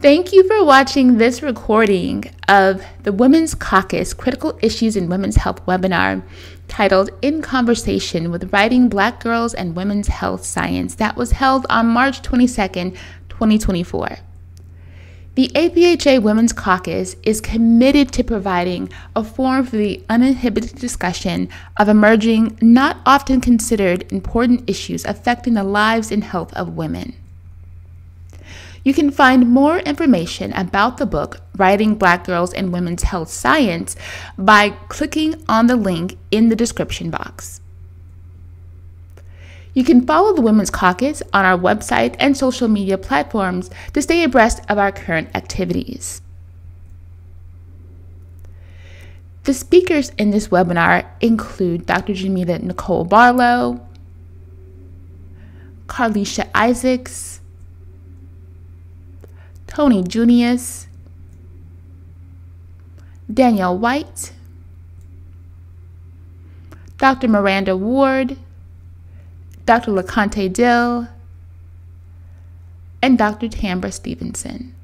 Thank you for watching this recording of the Women's Caucus Critical Issues in Women's Health webinar titled In Conversation with Writing Black Girls and Women's Health Science that was held on March 22nd, 2024. The APHA Women's Caucus is committed to providing a forum for the uninhibited discussion of emerging, not often considered important issues affecting the lives and health of women. You can find more information about the book, Writing Black Girls and Women's Health Science, by clicking on the link in the description box. You can follow the Women's Caucus on our website and social media platforms to stay abreast of our current activities. The speakers in this webinar include Dr. Jameta Nicole Barlow, Carlysha Isaacs, Toni Junious, Danielle Whyte, Dr. Maranda Ward, Dr. LeConté Dill, and Dr. Tambra Stevenson.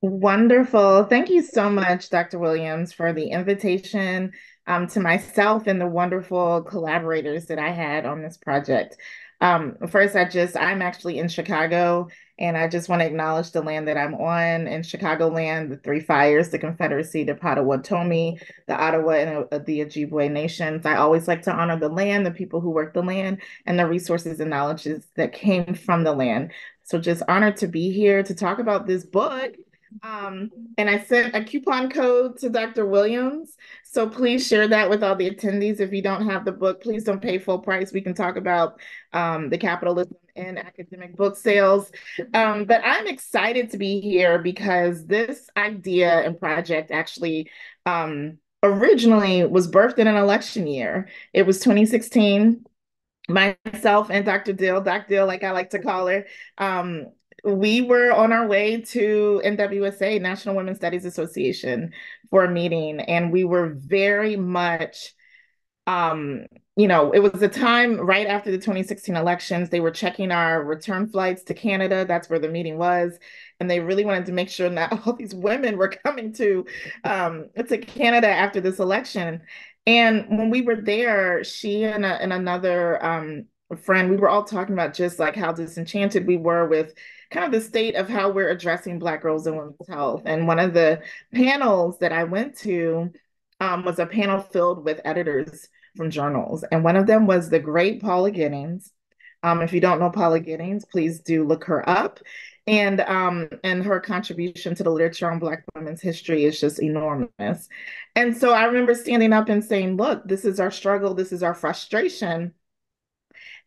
Wonderful. Thank you so much, Dr. Williams, for the invitation um, to myself and the wonderful collaborators that I had on this project. Um, first, I just, I'm actually in Chicago and I just want to acknowledge the land that I'm on in Chicagoland, the three fires, the Confederacy, the Potawatomi, the Ottawa, and uh, the Ojibwe nations. I always like to honor the land, the people who work the land, and the resources and knowledges that came from the land. So just honored to be here to talk about this book um, and I sent a coupon code to Dr. Williams. So please share that with all the attendees. If you don't have the book, please don't pay full price. We can talk about um, the capitalism in academic book sales. Um, but I'm excited to be here because this idea and project actually um, originally was birthed in an election year. It was 2016 myself and Dr. Dill, Doc Dill, like I like to call her, um, we were on our way to NWSA, National Women's Studies Association, for a meeting, and we were very much, um, you know, it was a time right after the 2016 elections. They were checking our return flights to Canada. That's where the meeting was. And they really wanted to make sure that all these women were coming to um, to Canada after this election. And when we were there, she and, a, and another um, friend, we were all talking about just like how disenchanted we were with kind of the state of how we're addressing Black girls and women's health. And one of the panels that I went to um, was a panel filled with editors from journals. And one of them was the great Paula Giddings. Um, if you don't know Paula Giddings, please do look her up. And um, and her contribution to the literature on Black women's history is just enormous. And so I remember standing up and saying, "Look, this is our struggle. This is our frustration."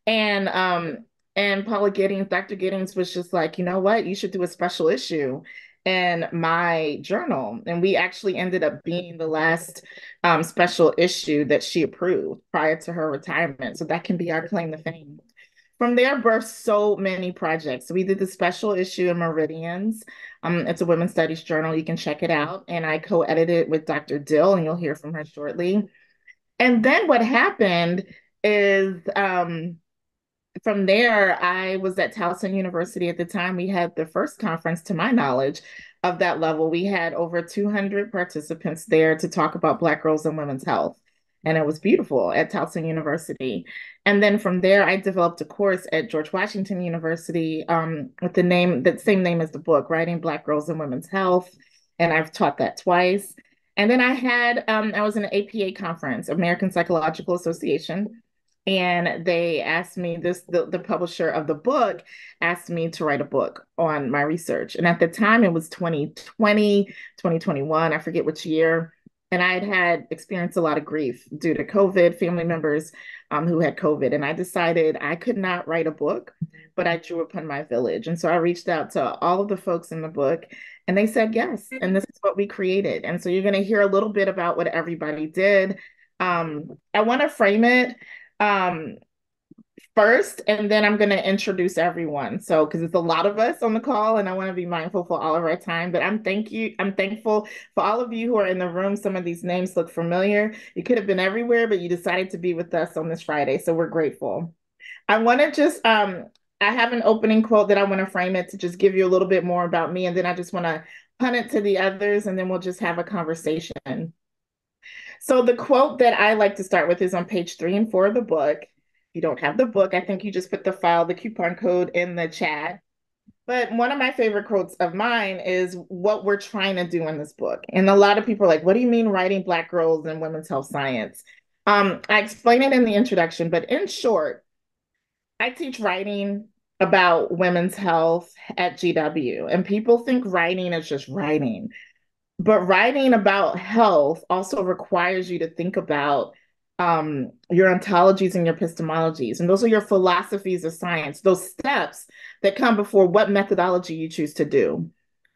And um, and Paula Giddings, Dr. Giddings was just like, you know what, you should do a special issue in my journal. And we actually ended up being the last um, special issue that she approved prior to her retirement. So that can be our claim to fame. From there birthed so many projects. So we did the special issue in Meridians. Um, it's a women's studies journal. You can check it out. And I co-edited with Dr. Dill, and you'll hear from her shortly. And then what happened is um, from there, I was at Towson University at the time. We had the first conference, to my knowledge, of that level. We had over 200 participants there to talk about Black girls and women's health. And it was beautiful at Towson University. And then from there, I developed a course at George Washington University um, with the name, the same name as the book, Writing Black Girls and Women's Health. And I've taught that twice. And then I had, um, I was in an APA conference, American Psychological Association and they asked me this the, the publisher of the book asked me to write a book on my research. And at the time it was 2020 2021 i forget which year. And i had had experienced a lot of grief due to covid family members um, who had covid. And i decided i could not write a book but i drew upon my village. And so i reached out to all of the folks in the book and they said yes and this is what we created. And so you're going to hear a little bit about what everybody did. Um, i want to frame it um, first, and then I'm going to introduce everyone. So, because it's a lot of us on the call, and I want to be mindful for all of our time. But I'm thank you. I'm thankful for all of you who are in the room. Some of these names look familiar. You could have been everywhere, but you decided to be with us on this Friday, so we're grateful. I want to just um, I have an opening quote that I want to frame it to just give you a little bit more about me, and then I just want to punt it to the others, and then we'll just have a conversation. So the quote that I like to start with is on page three and four of the book. If you don't have the book, I think you just put the file, the coupon code in the chat. But one of my favorite quotes of mine is what we're trying to do in this book. And a lot of people are like, what do you mean writing Black girls in women's health science? Um, I explain it in the introduction, but in short, I teach writing about women's health at GW, and people think writing is just writing. But writing about health also requires you to think about um, your ontologies and your epistemologies. And those are your philosophies of science, those steps that come before what methodology you choose to do.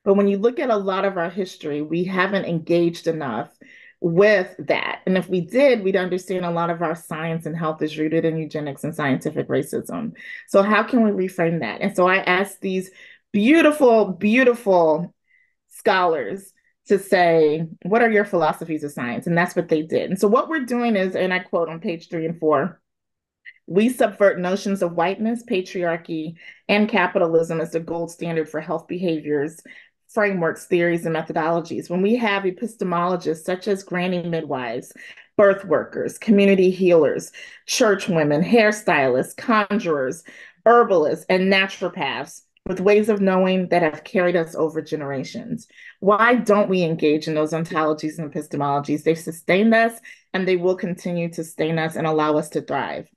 But when you look at a lot of our history, we haven't engaged enough with that. And if we did, we'd understand a lot of our science and health is rooted in eugenics and scientific racism. So, how can we reframe that? And so, I asked these beautiful, beautiful scholars to say, what are your philosophies of science? And that's what they did. And so what we're doing is, and I quote on page three and four, we subvert notions of whiteness, patriarchy, and capitalism as the gold standard for health behaviors, frameworks, theories, and methodologies. When we have epistemologists such as granny midwives, birth workers, community healers, church women, hairstylists, conjurers, herbalists, and naturopaths with ways of knowing that have carried us over generations. Why don't we engage in those ontologies and epistemologies? They've sustained us and they will continue to sustain us and allow us to thrive.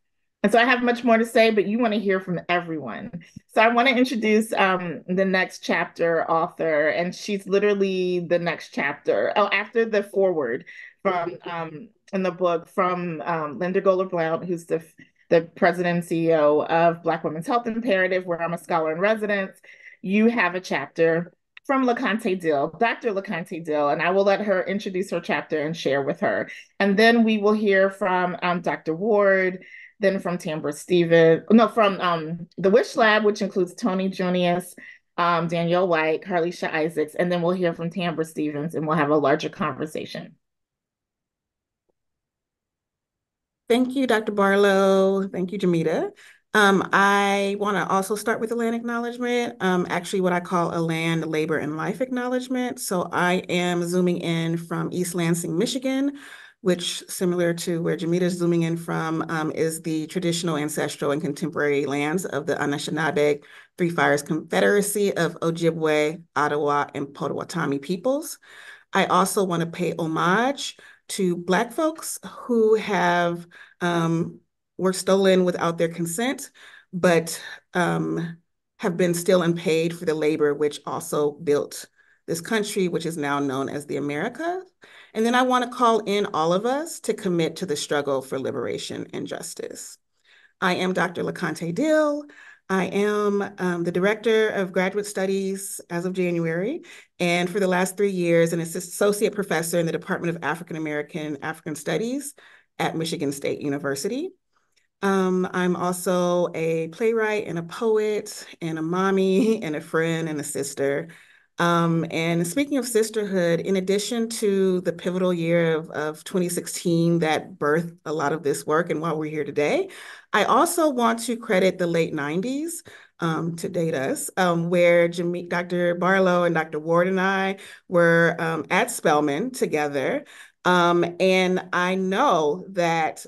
And so I have much more to say, but you want to hear from everyone. So I want to introduce um, the next chapter author, and she's literally the next chapter. Oh, after the foreword from um, in the book from um, Linda Goler Blount, who's the the president and CEO of Black Women's Health Imperative, where I'm a scholar in residence. You have a chapter from LeConté Dill, Dr. LeConté Dill, and I will let her introduce her chapter and share with her. And then we will hear from um, Dr. Ward, then from Tambra Stevens, no, from um, the Wish Lab, which includes Toni Junious, um, Danielle Whyte, Carlysha Isaacs, and then we'll hear from Tambra Stevens and we'll have a larger conversation. Thank you, Dr. Barlow. Thank you, Jameta. Um, I want to also start with a land acknowledgement, um, actually what I call a land, labor, and life acknowledgement. So I am zooming in from East Lansing, Michigan, which similar to where Jameta is zooming in from um, is the traditional, ancestral, and contemporary lands of the Anishinaabe Three Fires Confederacy of Ojibwe, Ottawa, and Potawatomi peoples. I also want to pay homage to Black folks who have um, were stolen without their consent, but um, have been still unpaid for the labor which also built this country, which is now known as the Americas. And then I want to call in all of us to commit to the struggle for liberation and justice. I am Dr. LeConté Dill. I am um, the Director of Graduate Studies as of January, and for the last three years, an Associate Professor in the Department of African American African Studies at Michigan State University. Um, I'm also a playwright and a poet and a mommy and a friend and a sister. Um, and speaking of sisterhood, in addition to the pivotal year of, of 2016 that birthed a lot of this work and why we're here today, I also want to credit the late 90s um, to date us, um, where Dr. Barlow and Dr. Ward and I were um, at Spelman together. Um, and I know that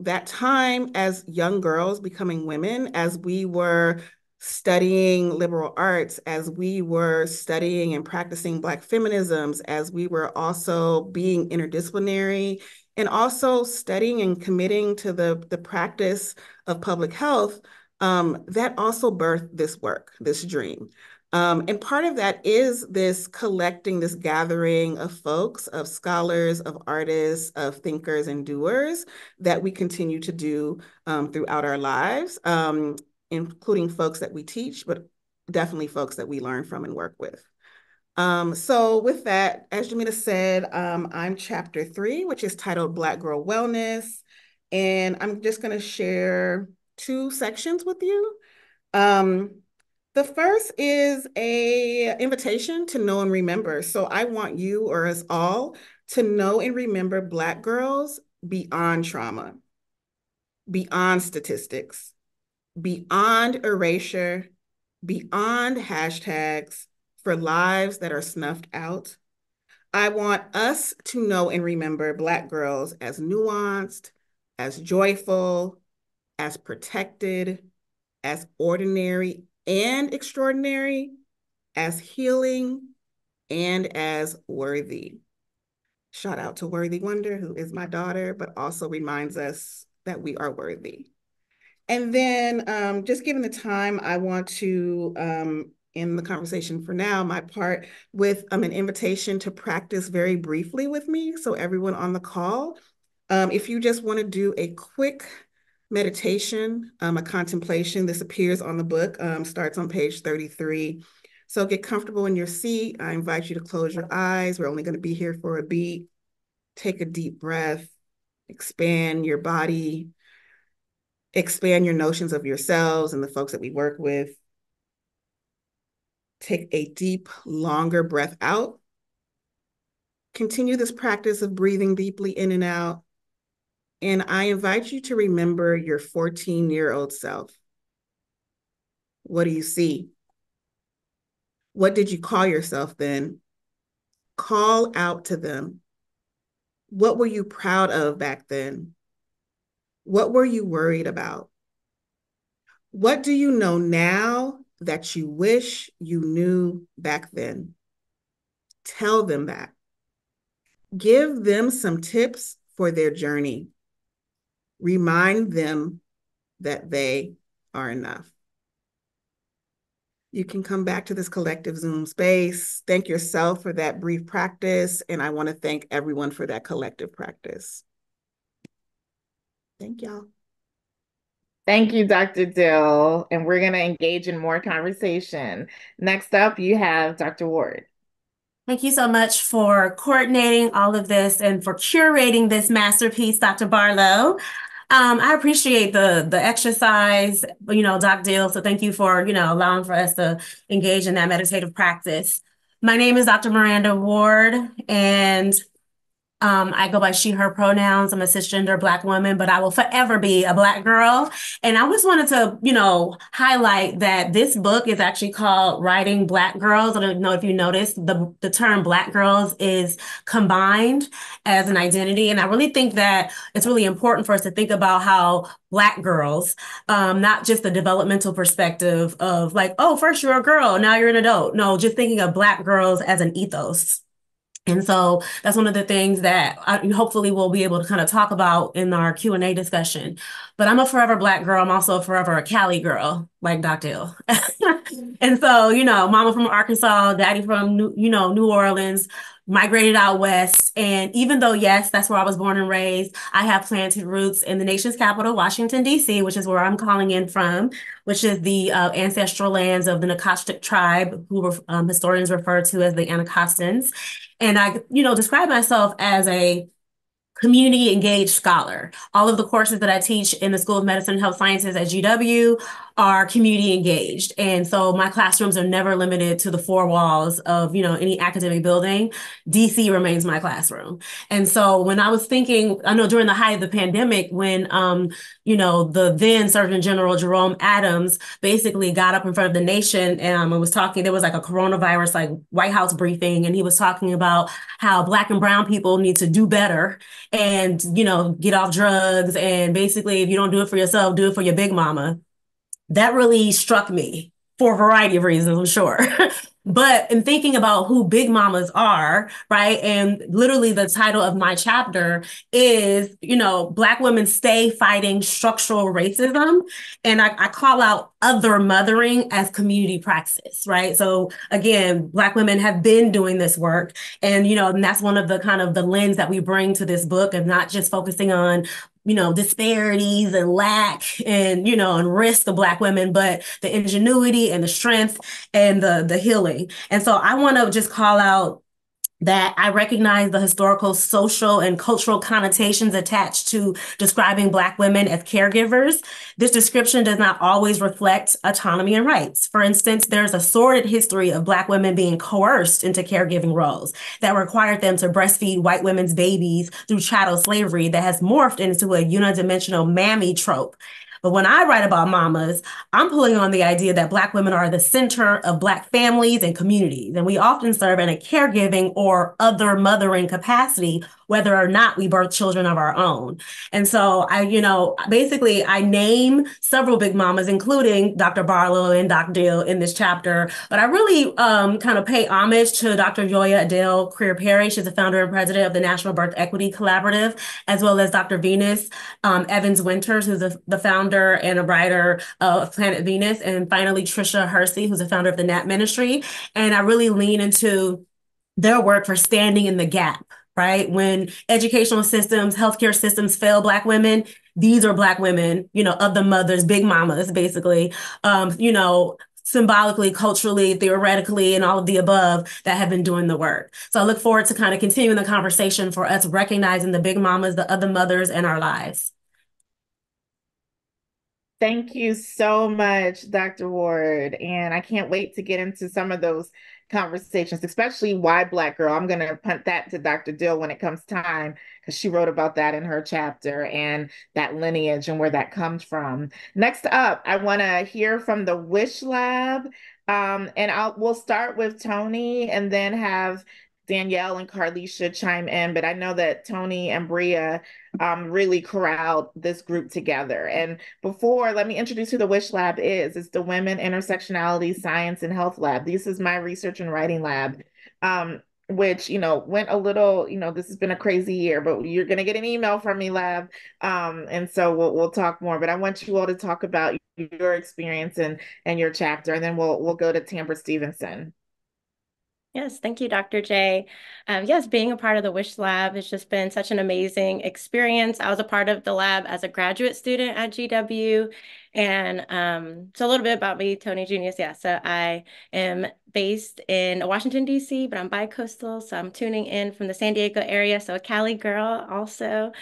that time as young girls becoming women, as we were studying liberal arts, as we were studying and practicing Black feminisms, as we were also being interdisciplinary and also studying and committing to the, the practice of public health, um, that also birthed this work, this dream. Um, and part of that is this collecting, this gathering of folks, of scholars, of artists, of thinkers and doers that we continue to do um, throughout our lives. Um, including folks that we teach, but definitely folks that we learn from and work with. Um, so with that, as Jameta said, um, I'm chapter three, which is titled Black Girl Wellness. And I'm just gonna share two sections with you. Um, the first is a invitation to know and remember. So I want you or us all to know and remember Black girls beyond trauma, beyond statistics, beyond erasure, beyond hashtags for lives that are snuffed out. I want us to know and remember Black girls as nuanced, as joyful, as protected, as ordinary and extraordinary, as healing, and as worthy. Shout out to Worthy Wonder, who is my daughter, but also reminds us that we are worthy. And then um, just given the time, I want to um, in the conversation for now, my part with um, an invitation to practice very briefly with me. So everyone on the call, um, if you just want to do a quick meditation, um, a contemplation, this appears on the book, um, starts on page 33. So get comfortable in your seat. I invite you to close your eyes. We're only going to be here for a beat. Take a deep breath, expand your body, expand your notions of yourselves and the folks that we work with. Take a deep, longer breath out. Continue this practice of breathing deeply in and out. And I invite you to remember your 14 year old self. What do you see? What did you call yourself then? Call out to them. What were you proud of back then? What were you worried about? What do you know now that you wish you knew back then? Tell them that. Give them some tips for their journey. Remind them that they are enough. You can come back to this collective Zoom space. Thank yourself for that brief practice. And I want to thank everyone for that collective practice. Thank y'all. Thank you, Dr. Dill. And we're going to engage in more conversation. Next up, you have Dr. Ward. Thank you so much for coordinating all of this and for curating this masterpiece, Dr. Barlow. Um, I appreciate the the exercise, you know, Doc Dill. So thank you for, you know, allowing for us to engage in that meditative practice. My name is Dr. Maranda Ward, and um, I go by she, her pronouns. I'm a cisgender black woman, but I will forever be a black girl. And I just wanted to, you know, highlight that this book is actually called Writing Black Girls. I don't know if you noticed the, the term black girls is combined as an identity. And I really think that it's really important for us to think about how black girls, um, not just the developmental perspective of like, oh, first you're a girl, now you're an adult. No, just thinking of black girls as an ethos and so that's one of the things that I, hopefully we'll be able to kind of talk about in our Q&A discussion. But I'm a forever black girl. I'm also a forever a Cali girl, like Dr. Hill. and so, you know, mama from Arkansas, daddy from, New, you know, New Orleans, migrated out west. And even though, yes, that's where I was born and raised, I have planted roots in the nation's capital, Washington, D.C., which is where I'm calling in from, which is the uh, ancestral lands of the Nacostic tribe, who um, historians refer to as the Anacostans. And I, you know, describe myself as a community engaged scholar. All of the courses that I teach in the School of Medicine and Health Sciences at GW are community engaged. And so my classrooms are never limited to the four walls of, you know, any academic building. DC remains my classroom. And so when I was thinking, I know during the height of the pandemic, when, um, you know, the then Surgeon General Jerome Adams basically got up in front of the nation and um, was talking, there was like a coronavirus, like White House briefing, and he was talking about how Black and Brown people need to do better and, you know, get off drugs. And basically, if you don't do it for yourself, do it for your big mama that really struck me for a variety of reasons, I'm sure. but in thinking about who big mamas are, right? And literally the title of my chapter is, you know, Black women stay fighting structural racism. And I, I call out other mothering as community praxis, right? So again, Black women have been doing this work. And, you know, and that's one of the kind of the lens that we bring to this book of not just focusing on you know, disparities and lack and, you know, and risk of Black women, but the ingenuity and the strength and the the healing. And so I want to just call out that I recognize the historical, social, and cultural connotations attached to describing Black women as caregivers. This description does not always reflect autonomy and rights. For instance, there's a sordid history of Black women being coerced into caregiving roles that required them to breastfeed white women's babies through chattel slavery that has morphed into a unidimensional mammy trope But when I write about mamas, I'm pulling on the idea that Black women are the center of Black families and communities. And we often serve in a caregiving or other mothering capacity, whether or not we birth children of our own. And so I, you know, basically I name several big mamas, including Dr. Barlow and Dr. Dill in this chapter. But I really um, kind of pay homage to Dr. Joia Adele Crear-Perry. She's the founder and president of the National Birth Equity Collaborative, as well as Dr. Venus um, Evans Winters, who's the, the founder and a writer of Planet Venus, and finally Tricia Hersey, who's the founder of the Nap Ministry. And I really lean into their work for standing in the gap right? When educational systems, healthcare systems fail Black women, these are Black women, you know, of the mothers, big mamas, basically, um, you know, symbolically, culturally, theoretically, and all of the above that have been doing the work. So I look forward to kind of continuing the conversation for us recognizing the big mamas, the other mothers in our lives. Thank you so much, Dr. Ward. And I can't wait to get into some of those conversations, especially why Black girl. I'm going to punt that to Dr. Dill when it comes time, because she wrote about that in her chapter and that lineage and where that comes from. Next up, I want to hear from the Wish Lab. Um, and I'll we'll start with Toni and then have Danielle and Carlisha chime in, but I know that Toni and Bria um, really corralled this group together. And before, let me introduce who the WISH Lab is. It's the Women Intersectionality Science and Health Lab. This is my research and writing lab. Um, which you know went a little you know this has been a crazy year but you're going to get an email from me lab um, and so we'll, we'll talk more but i want you all to talk about your experience and and your chapter and then we'll we'll go to Tambra Stevenson Yes, thank you, Dr. J. Um, yes, being a part of the WISH lab has just been such an amazing experience. I was a part of the lab as a graduate student at GW. And um, so a little bit about me, Toni Junious. Yeah, so I am based in Washington, D.C., but I'm bi-coastal, so I'm tuning in from the San Diego area, so a Cali girl also.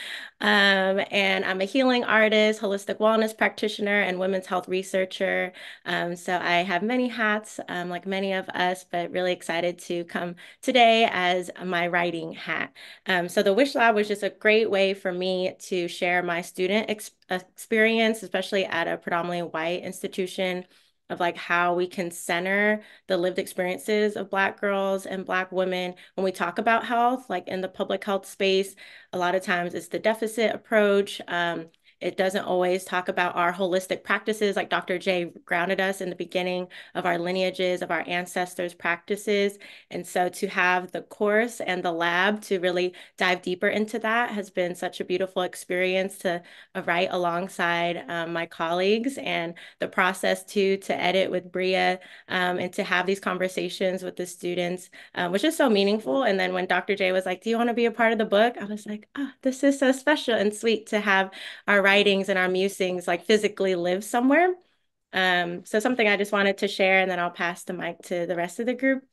Um, and I'm a healing artist, holistic wellness practitioner, and women's health researcher. Um, so I have many hats, um, like many of us, but really excited to come today as my writing hat. Um, so the Wish Lab was just a great way for me to share my student ex experience, especially at a predominantly white institution of like how we can center the lived experiences of Black girls and Black women when we talk about health, like in the public health space. A lot of times it's the deficit approach. Um, it doesn't always talk about our holistic practices, like Dr. J grounded us in the beginning of our lineages, of our ancestors' practices. And so to have the course and the lab to really dive deeper into that has been such a beautiful experience to uh, write alongside um, my colleagues and the process too to edit with Bria um, and to have these conversations with the students, um, which is so meaningful. And then when Dr. J was like, Do you want to be a part of the book? I was like, Oh, this is so special and sweet to have our writings and our musings like physically live somewhere. Um, so something I just wanted to share, and then I'll pass the mic to the rest of the group.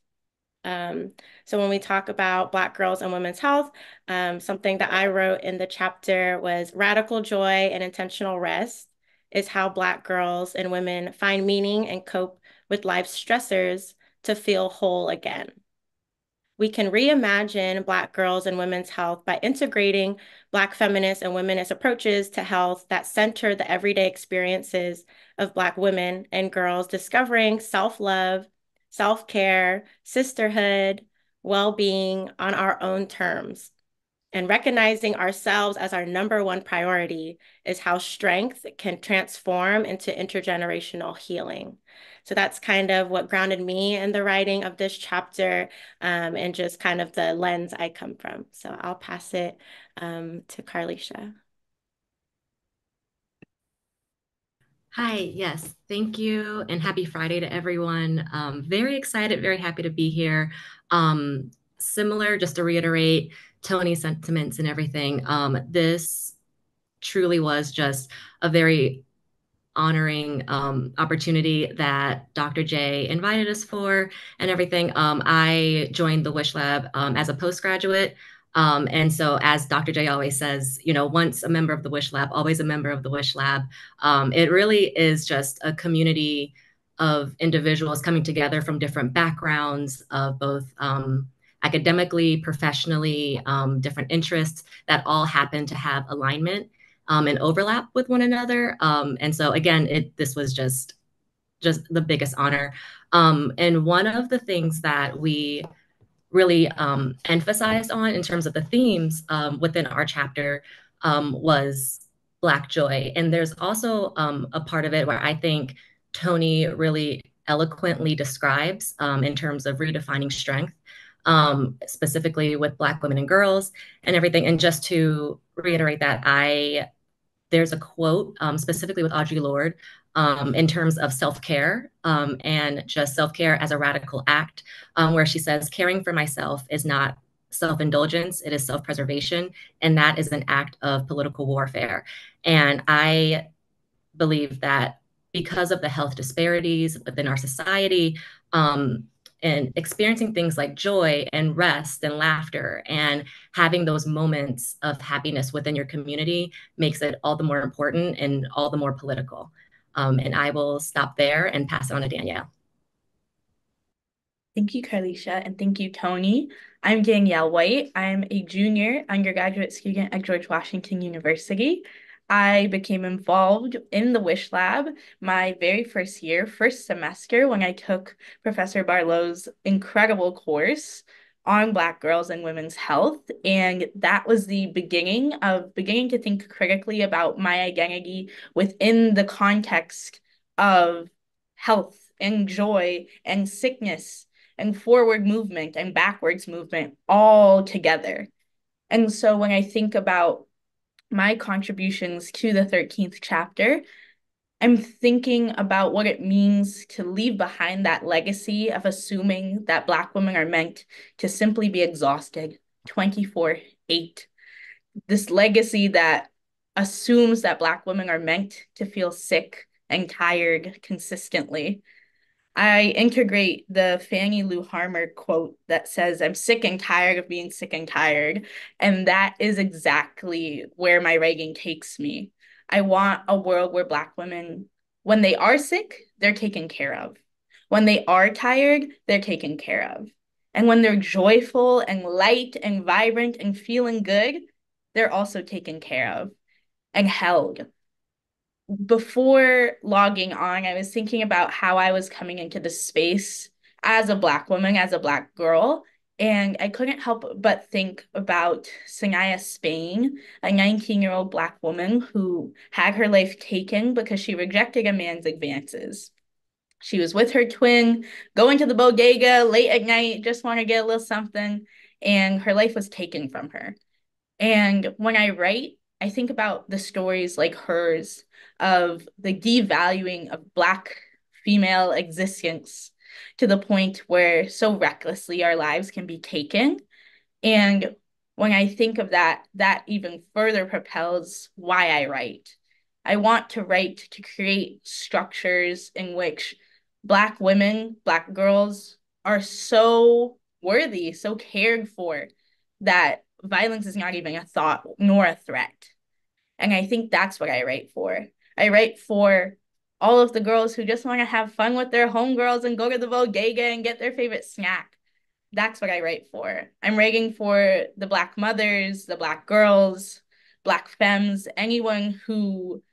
Um, so when we talk about Black girls and women's health, um, something that I wrote in the chapter was radical joy and intentional rest is how Black girls and women find meaning and cope with life's stressors to feel whole again we can reimagine Black girls and women's health by integrating Black feminist and womanist approaches to health that center the everyday experiences of Black women and girls discovering self love, self care, sisterhood, well being on our own terms. And recognizing ourselves as our number one priority is how strength can transform into intergenerational healing. So that's kind of what grounded me in the writing of this chapter um, and just kind of the lens I come from. So I'll pass it um, to Carlysha. Hi, yes, thank you, and happy Friday to everyone. Um, very excited, very happy to be here. Um, similar, just to reiterate Toni's sentiments and everything, um, this truly was just a very honoring um, opportunity that Dr. J invited us for and everything. Um, I joined the Wish Lab um, as a postgraduate. Um, and so, as Dr. J always says, you know, once a member of the Wish Lab, always a member of the Wish Lab. Um, it really is just a community of individuals coming together from different backgrounds of both um, academically, professionally, different interests that all happen to have alignment um, and overlap with one another. Um, and so again, it this was just just the biggest honor. Um, and one of the things that we really um, emphasized on in terms of the themes um, within our chapter um, was Black joy. And there's also um, a part of it where I think Toni really eloquently describes um, in terms of redefining strength, um, specifically with Black women and girls and everything. And just to reiterate that, I there's a quote specifically with Audre Lorde um, in terms of self care um, and just self care as a radical act, um, where she says, caring for myself is not self indulgence, it is self preservation. And that is an act of political warfare. And I believe that because of the health disparities within our society, um, and experiencing things like joy and rest and laughter and having those moments of happiness within your community makes it all the more important and all the more political. Um, and I will stop there and pass on to Danielle. Thank you, Carlysha, and thank you, Toni. I'm Danielle Whyte. I'm a junior undergraduate student at George Washington University. I became involved in the Wish Lab my very first year, first semester, when I took Professor Barlow's incredible course on Black girls and women's health. And that was the beginning of beginning to think critically about my identity within the context of health and joy and sickness and forward movement and backwards movement all together. And so when I think about my contributions to the 13th chapter, I'm thinking about what it means to leave behind that legacy of assuming that Black women are meant to simply be exhausted 24 8. This legacy that assumes that Black women are meant to feel sick and tired consistently. I integrate the Fannie Lou Hamer quote that says, I'm sick and tired of being sick and tired. And that is exactly where my writing takes me. I want a world where Black women, when they are sick, they're taken care of. When they are tired, they're taken care of. And when they're joyful and light and vibrant and feeling good, they're also taken care of and held. Before logging on, I was thinking about how I was coming into the space as a Black woman, as a Black girl, and I couldn't help but think about Sanaya Spain, a 19 year old Black woman who had her life taken because she rejected a man's advances. She was with her twin, going to the bodega late at night, just want to get a little something, and her life was taken from her. And when I write, I think about the stories like hers of the devaluing of Black female existence to the point where so recklessly our lives can be taken. And when I think of that, that even further propels why I write. I want to write to create structures in which Black women, Black girls are so worthy, so cared for that violence is not even a thought nor a threat. And I think that's what I write for. I write for all of the girls who just want to have fun with their homegirls and go to the bodega and get their favorite snack. That's what I write for. I'm writing for the Black mothers, the Black girls, Black femmes, anyone who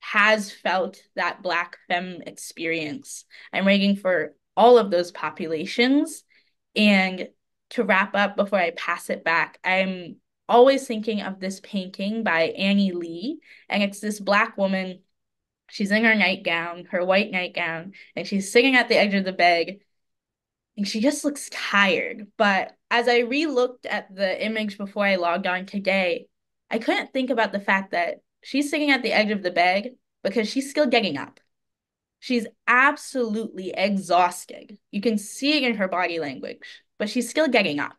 has felt that Black femme experience. I'm writing for all of those populations. And to wrap up before I pass it back, I'm always thinking of this painting by Annie Lee. And it's this Black woman She's in her nightgown, her white nightgown, and she's sitting at the edge of the bed. And she just looks tired. But as I re looked at the image before I logged on today, I couldn't think about the fact that she's sitting at the edge of the bed because she's still getting up. She's absolutely exhausted. You can see it in her body language, but she's still getting up.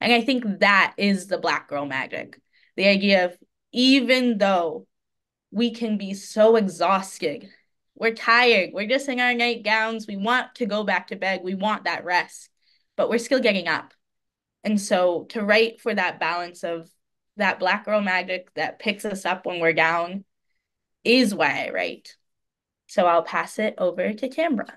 And I think that is the Black girl magic. The idea of even though we can be so exhausted. We're tired. We're just in our nightgowns. We want to go back to bed. We want that rest, but we're still getting up. And so to write for that balance of that black girl magic that picks us up when we're down is why I write. So I'll pass it over to Tambra.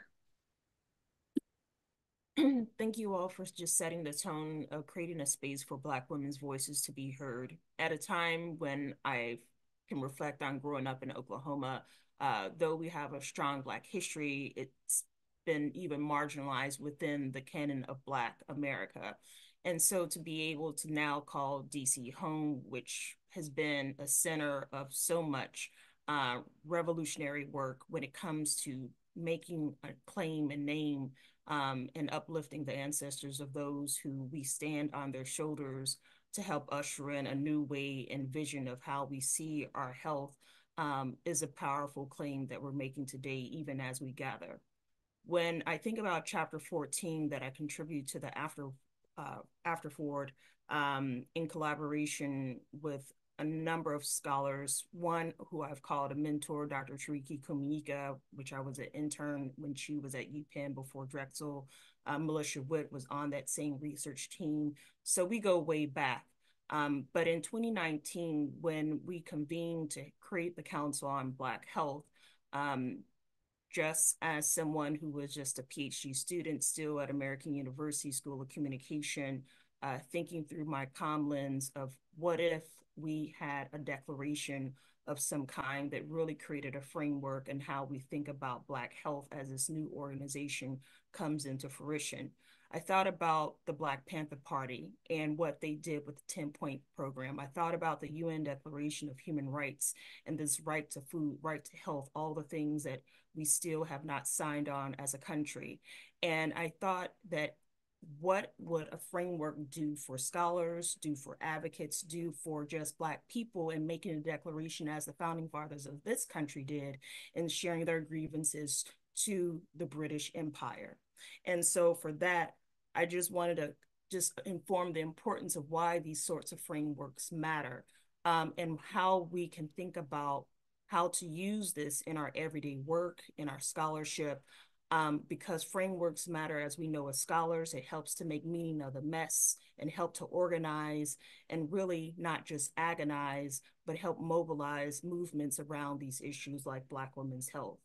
Thank you all for just setting the tone of creating a space for Black women's voices to be heard at a time when I can reflect on growing up in Oklahoma. Uh, though we have a strong Black history, it's been even marginalized within the canon of Black America. And so to be able to now call DC home, which has been a center of so much uh, revolutionary work when it comes to making a claim and name um, and uplifting the ancestors of those who we stand on their shoulders to help usher in a new way and vision of how we see our health um, is a powerful claim that we're making today, even as we gather. When I think about chapter 14 that I contribute to the after uh, after forward um, in collaboration with a number of scholars, one who I've called a mentor, Dr. Tariki Kumika, which I was an intern when she was at UPenn before Drexel. Uh, Melissa Wood was on that same research team. So we go way back. Um, but in 2019, when we convened to create the Council on Black Health, um, just as someone who was just a PhD student still at American University School of Communication, uh, thinking through my com lens of what if we had a declaration of some kind that really created a framework and how we think about Black health as this new organization comes into fruition. I thought about the Black Panther Party and what they did with the 10 point program. I thought about the UN Declaration of Human Rights and this right to food, right to health, all the things that we still have not signed on as a country. And I thought that what would a framework do for scholars, do for advocates, do for just Black people in making a declaration as the founding fathers of this country did in sharing their grievances to the British Empire. And so for that, I just wanted to just inform the importance of why these sorts of frameworks matter um, and how we can think about how to use this in our everyday work, in our scholarship, um, because frameworks matter as we know as scholars. It helps to make meaning of the mess and help to organize and really not just agonize, but help mobilize movements around these issues like Black women's health.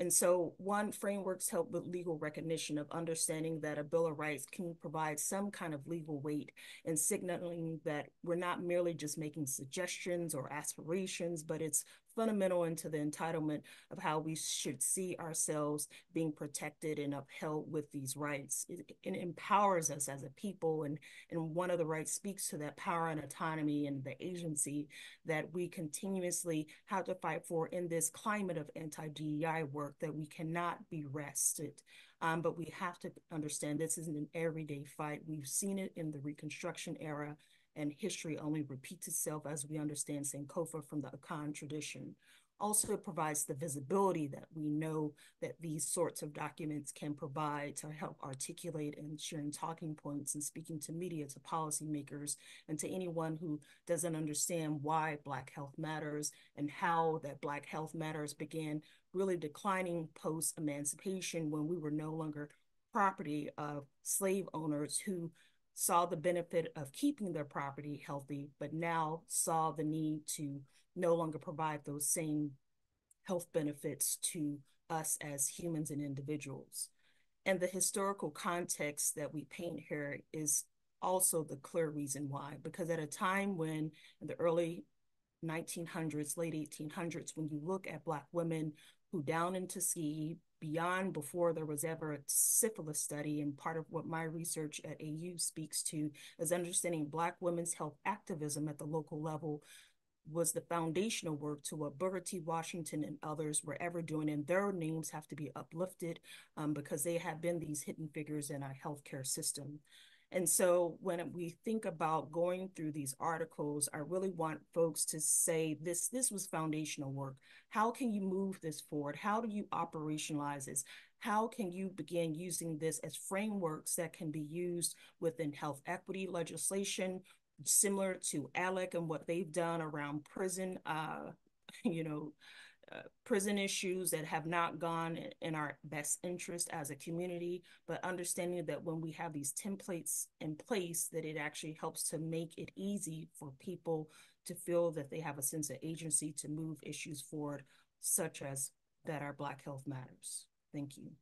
And so one frameworks help with legal recognition of understanding that a Bill of Rights can provide some kind of legal weight and signaling that we're not merely just making suggestions or aspirations, but it's fundamental into the entitlement of how we should see ourselves being protected and upheld with these rights. It, it, empowers us as a people, and, and one of the rights speaks to that power and autonomy and the agency that we continuously have to fight for in this climate of anti-DEI work that we cannot be rested. Um, but we have to understand this isn't an everyday fight. We've seen it in the Reconstruction era and history only repeats itself as we understand Sankofa from the Akan tradition. Also, it provides the visibility that we know that these sorts of documents can provide to help articulate and sharing talking points and speaking to media, to policymakers, and to anyone who doesn't understand why Black health matters and how that Black health matters began really declining post emancipation when we were no longer property of slave owners who saw the benefit of keeping their property healthy, but now saw the need to no longer provide those same health benefits to us as humans and individuals. And the historical context that we paint here is also the clear reason why, because at a time when in the early 1900s, late 1800s, when you look at Black women who down into ski beyond before there was ever a syphilis study. And part of what my research at AU speaks to is understanding Black women's health activism at the local level was the foundational work to what Booker T. Washington and others were ever doing. And their names have to be uplifted um, because they have been these hidden figures in our healthcare system. And so when we think about going through these articles, I really want folks to say this this was foundational work. How can you move this forward? How do you operationalize this? How can you begin using this as frameworks that can be used within health equity legislation, similar to ALEC and what they've done around prison, uh, you know, uh, prison issues that have not gone in our best interest as a community, but understanding that when we have these templates in place, that it actually helps to make it easy for people to feel that they have a sense of agency to move issues forward, such as that our Black health matters. Thank you.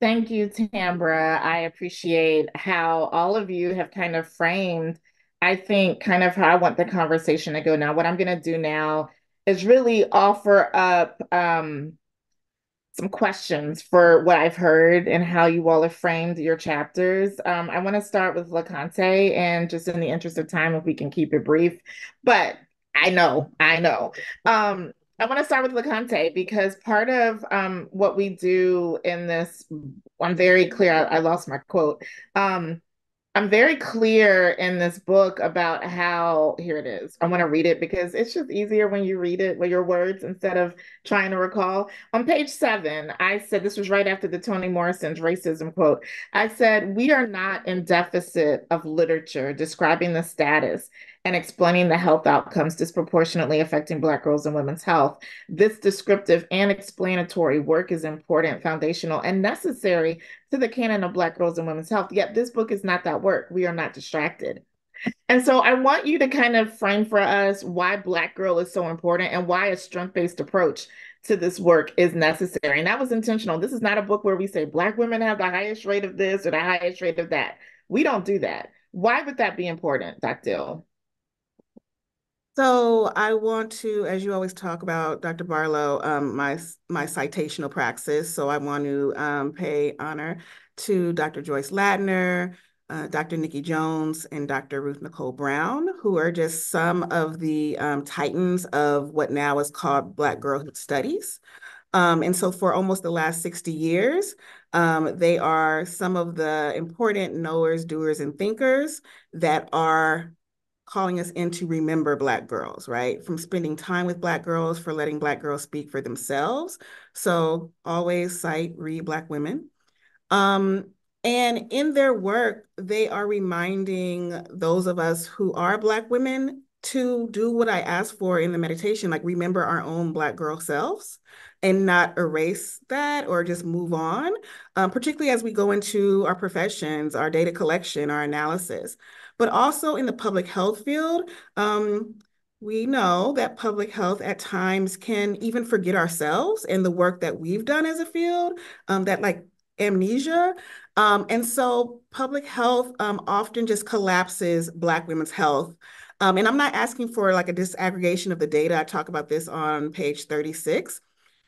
Thank you, Tambra. I appreciate how all of you have kind of framed I think kind of how I want the conversation to go now. What I'm going to do now is really offer up um, some questions for what I've heard and how you all have framed your chapters. Um, I want to start with LeConte, and just in the interest of time, if we can keep it brief, but I know, I know. Um, I want to start with LeConte because part of um, what we do in this, I'm very clear, I, I lost my quote. Um, I'm very clear in this book about how, here it is. I want to read it because it's just easier when you read it with your words instead of trying to recall. On page seven, I said, this was right after the Toni Morrison's racism quote. I said, We are not in deficit of literature describing the status and explaining the health outcomes disproportionately affecting Black girls and women's health. This descriptive and explanatory work is important, foundational, and necessary to the canon of Black girls and women's health. Yet this book is not that work. We are not distracted. And so I want you to kind of frame for us why Black Girl is so important and why a strength based approach to this work is necessary. And that was intentional. This is not a book where we say Black women have the highest rate of this or the highest rate of that. We don't do that. Why would that be important, Dr. Dill? So I want to, as you always talk about, Dr. Barlow, um, my my citational praxis. So I want to um, pay honor to Dr. Joyce Ladner, uh, Dr. Nikki Jones, and Dr. Ruth Nicole Brown, who are just some of the um, titans of what now is called Black Girlhood Studies. Um, and so for almost the last 60 years, um, they are some of the important knowers, doers, and thinkers that are calling us in to remember Black girls, right? From spending time with Black girls, for letting Black girls speak for themselves. So always cite, read Black women. Um, and in their work, they are reminding those of us who are Black women to do what I asked for in the meditation, like remember our own Black girl selves and not erase that or just move on, um, particularly as we go into our professions, our data collection, our analysis but also in the public health field. Um, we know that public health at times can even forget ourselves and the work that we've done as a field, um, that like amnesia. Um, and so public health um, often just collapses Black women's health. Um, and I'm not asking for like a disaggregation of the data. I talk about this on page 36,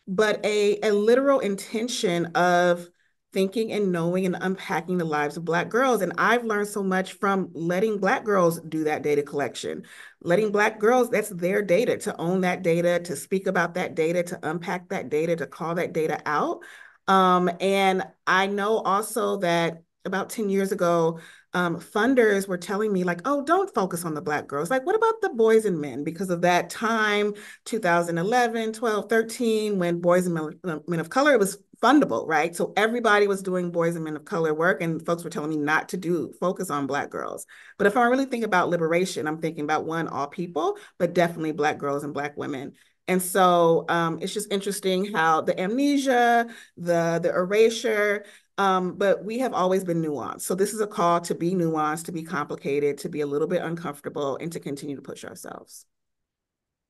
but a, a literal intention of thinking and knowing and unpacking the lives of Black girls. And I've learned so much from letting Black girls do that data collection, letting Black girls, that's their data, to own that data, to speak about that data, to unpack that data, to call that data out. Um, and I know also that about 10 years ago, um, funders were telling me like, oh, don't focus on the Black girls. Like, what about the boys and men? Because of that time, 2011, 12, 13, when boys and men, uh, men of color, it was fundable, right? So everybody was doing boys and men of color work, and folks were telling me not to do focus on Black girls. But if I really think about liberation, I'm thinking about one, all people, but definitely Black girls and Black women. And so um, it's just interesting how the amnesia, the the erasure, um, but we have always been nuanced. So this is a call to be nuanced, to be complicated, to be a little bit uncomfortable, and to continue to push ourselves.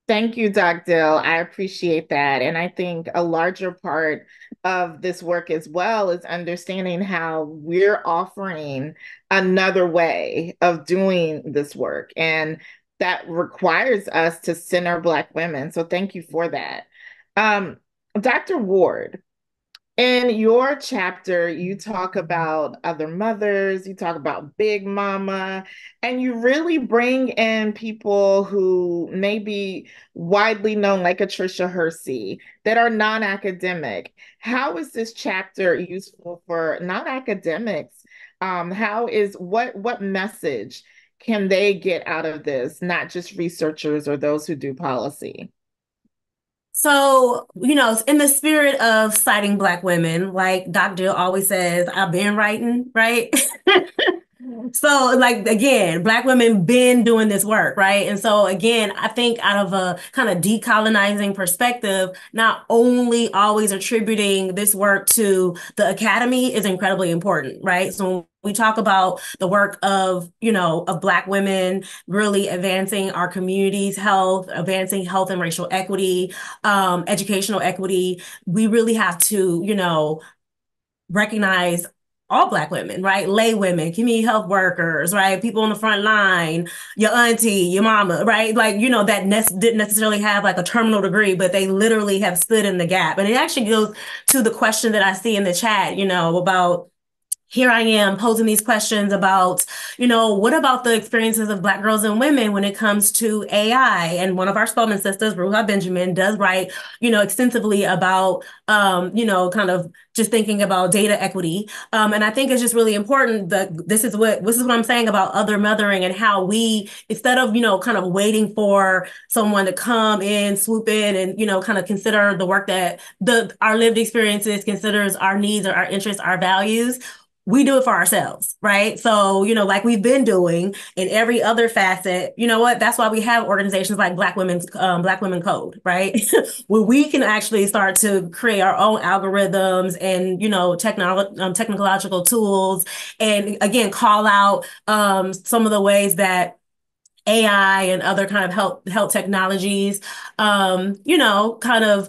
Thank you, Dr. Dill. I appreciate that. And I think a larger part of this work as well is understanding how we're offering another way of doing this work. And that requires us to center Black women. So thank you for that. Um, Dr. Ward, in your chapter, you talk about other mothers, you talk about Big Mama, and you really bring in people who may be widely known, like a Tricia Hersey, that are non academic. How is this chapter useful for non academics? Um, how is what what message can they get out of this, not just researchers or those who do policy? So, you know, in the spirit of citing Black women, like Dr. Dill always says, I've been writing, right? so, like, again, Black women been doing this work, right? And so, again, I think out of a kind of decolonizing perspective, not only always attributing this work to the academy is incredibly important, right? So, we talk about the work of you know of black women really advancing our community's health advancing health and racial equity um, educational equity we really have to you know recognize all Black women, right? Lay women, community health workers, right? People on the front line, your auntie, your mama, right? Like, you know, that ne- didn't necessarily have like a terminal degree, but they literally have stood in the gap. And it actually goes to the question that I see in the chat, you know, about here I am posing these questions about, you know, what about the experiences of Black girls and women when it comes to AI? And one of our Spelman sisters, Ruha Benjamin, does write, you know, extensively about, um, you know, kind of just thinking about data equity. Um, and I think it's just really important that this is what this is what I'm saying about other mothering and how we, instead of, you know, kind of waiting for someone to come in, swoop in and, you know, kind of consider the work that the our lived experiences considers our needs or our interests, our values we do it for ourselves, right? So, you know, like we've been doing in every other facet, you know what? That's why we have organizations like Black Women's um, Black Women Code, right? Where we can actually start to create our own algorithms and, you know, technology, um, technological tools, and again, call out um, some of the ways that AI and other kind of health health technologies, um, you know, kind of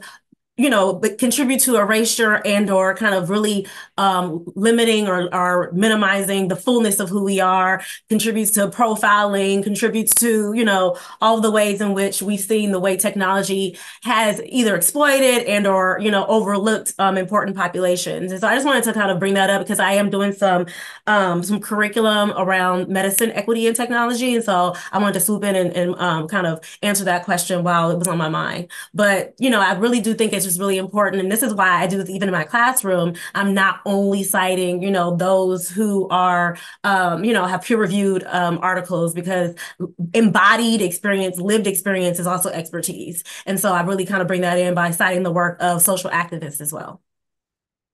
you know, but contribute to erasure and or kind of really um, limiting or, or minimizing the fullness of who we are, contributes to profiling, contributes to, you know, all the ways in which we've seen the way technology has either exploited and or, you know, overlooked um, important populations. And so I just wanted to kind of bring that up because I am doing some um, some curriculum around medicine, equity, and technology. And so I wanted to swoop in and, and um, kind of answer that question while it was on my mind. But, you know, I really do think it's is really important. And this is why I do this even in my classroom. I'm not only citing, you know, those who are, um, you know, have peer reviewed um, articles because embodied experience, lived experience is also expertise. And so I really kind of bring that in by citing the work of social activists as well.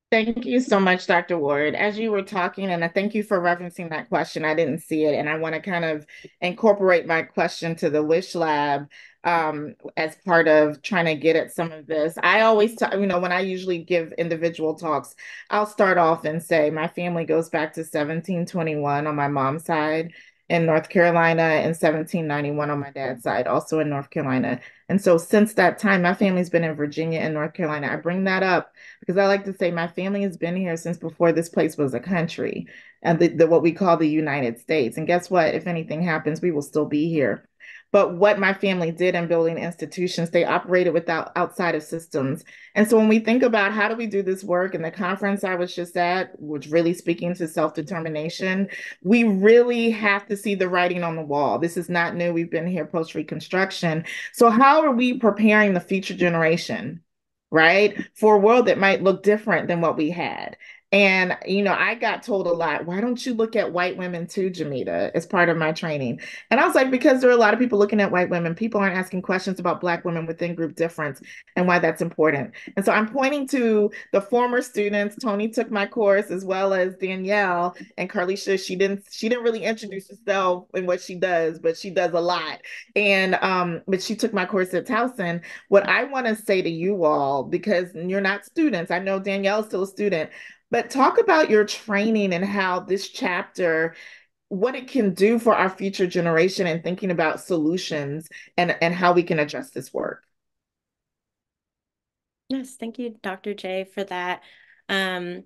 Thank you so much, Dr. Ward. As you were talking, and I thank you for referencing that question, I didn't see it, and I want to kind of incorporate my question to the Wish Lab um, as part of trying to get at some of this. I always, you know, when I usually give individual talks, I'll start off and say my family goes back to 1721 on my mom's side in North Carolina in 1791 on my dad's side, also in North Carolina. And so since that time, my family's been in Virginia and North Carolina. I bring that up because I like to say my family has been here since before this place was a country and the, the what we call the United States. And guess what? If anything happens, we will still be here. But what my family did in building institutions, they operated without outside of systems. And so when we think about how do we do this work, and the conference I was just at, which really speaking to self-determination, we really have to see the writing on the wall. This is not new. We've been here post-Reconstruction. So how are we preparing the future generation? right? For a world that might look different than what we had. And, you know, I got told a lot, why don't you look at white women too, Jameta, as part of my training? And I was like, because there are a lot of people looking at white women. People aren't asking questions about Black women within group difference and why that's important. And so I'm pointing to the former students. Toni took my course as well as Danielle and Carlysha. She didn't, she didn't really introduce herself in what she does, but she does a lot. And, um, but she took my course at Towson. What I want to say to you all, because you're not students, I know Danielle's still a student, but talk about your training and how this chapter what it can do for our future generation and thinking about solutions and, and how we can address this work. Yes, thank you, Dr. J, for that. Um,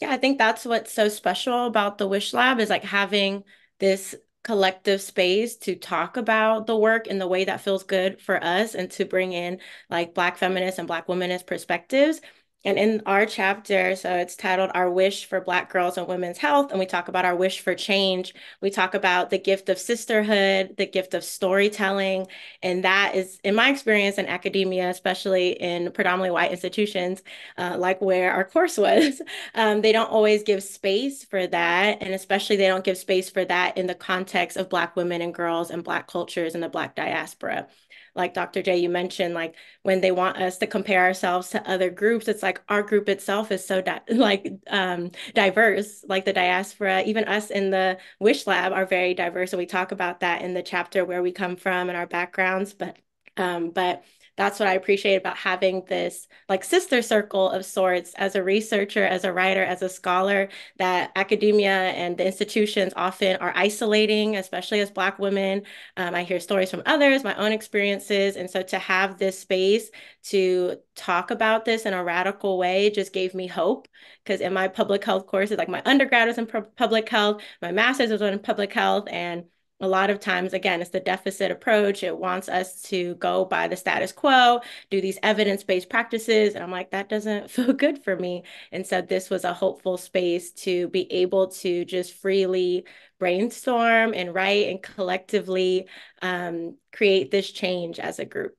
yeah, I think that's what's so special about the Wish Lab is like having this collective space to talk about the work in the way that feels good for us and to bring in like Black feminist and Black womanist perspectives and in our chapter, so it's titled Our Wish for Black Girls and Women's Health, and we talk about our wish for change. We talk about the gift of sisterhood, the gift of storytelling. And that is, in my experience in academia, especially in predominantly white institutions, uh, like where our course was, um, they don't always give space for that. And especially, they don't give space for that in the context of Black women and girls and Black cultures and the Black diaspora like Dr. J, you mentioned, like when they want us to compare ourselves to other groups, it's like our group itself is so di- like um, diverse, like the diaspora, even us in the Wish Lab are very diverse. And we talk about that in the chapter where we come from and our backgrounds. But um, but that's what I appreciate about having this like sister circle of sorts as a researcher, as a writer, as a scholar, that academia and the institutions often are isolating, especially as Black women. Um, I hear stories from others, my own experiences. And so to have this space to talk about this in a radical way just gave me hope because in my public health courses, like my undergrad was in public health, my master's was in public health, and a lot of times, again, it's the deficit approach. It wants us to go by the status quo, do these evidence based practices. And I'm like, that doesn't feel good for me. And so, this was a hopeful space to be able to just freely brainstorm and write and collectively um, create this change as a group.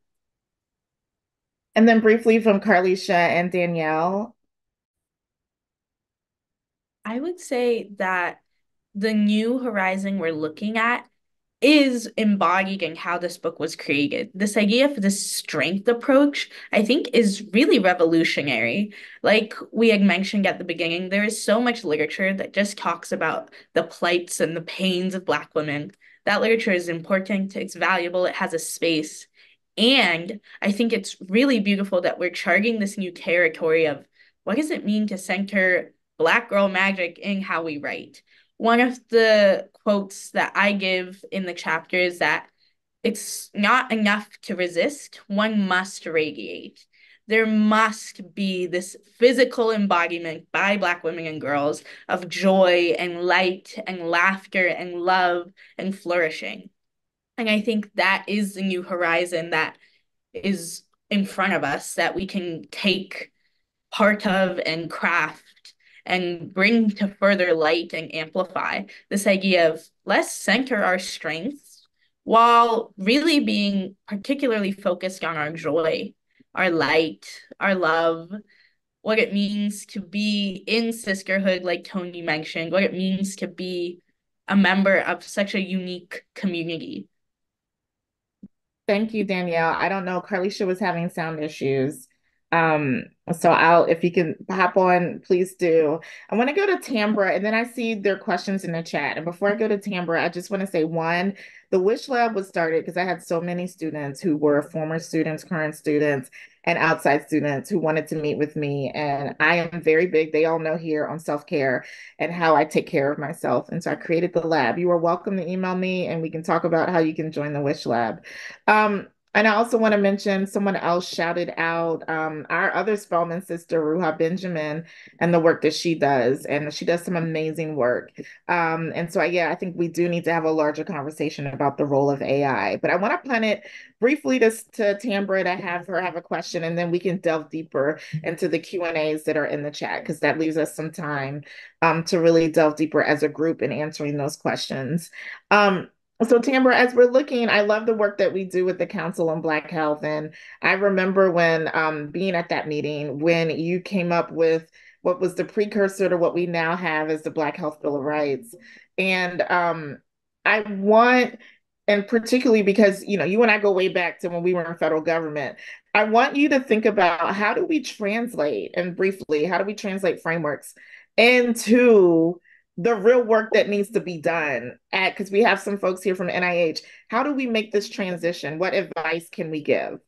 And then briefly from Carlysha and Danielle. I would say that the new horizon we're looking at is embodying how this book was created. This idea of this strength approach, I think, is really revolutionary. Like we had mentioned at the beginning, there is so much literature that just talks about the plights and the pains of Black women. That literature is important, it's valuable, it has a space. And I think it's really beautiful that we're charting this new territory of what does it mean to center Black girl magic in how we write? one of the quotes that I give in the chapter is that it's not enough to resist, one must radiate. There must be this physical embodiment by Black women and girls of joy and light and laughter and love and flourishing. And I think that is the new horizon that is in front of us that we can take part of and craft and bring to further light and amplify this idea of let's center our strengths while really being particularly focused on our joy, our light, our love, what it means to be in sisterhood, like Toni mentioned, what it means to be a member of such a unique community. Thank you, Danielle. I don't know. Carlysha was having sound issues. Um, so I'll, if you can hop on, please do. I want to go to Tambra, and then I see their questions in the chat. And before I go to Tambra, I just want to say one, the Wish Lab was started because I had so many students who were former students, current students, and outside students who wanted to meet with me. And I am very big, they all know here on self care and how I take care of myself. And so I created the lab. You are welcome to email me and we can talk about how you can join the Wish Lab. Um, and I also want to mention someone else shouted out um, our other Spelman sister, Ruha Benjamin, and the work that she does. And she does some amazing work. Um, and so, yeah, I think we do need to have a larger conversation about the role of AI. But I want to punt it briefly to, to Tambra to have her have a question, and then we can delve deeper into the Q&As that are in the chat, because that leaves us some time um, to really delve deeper as a group in answering those questions. Um, so Tambra, as we're looking, I love the work that we do with the Council on Black Health. And I remember when um, being at that meeting, when you came up with what was the precursor to what we now have as the Black Health Bill of Rights. And um, I want, and particularly because, you know, you and I go way back to when we were in federal government, I want you to think about how do we translate, and briefly, how do we translate frameworks into the real work that needs to be done at because we have some folks here from NIH. How do we make this transition? What advice can we give?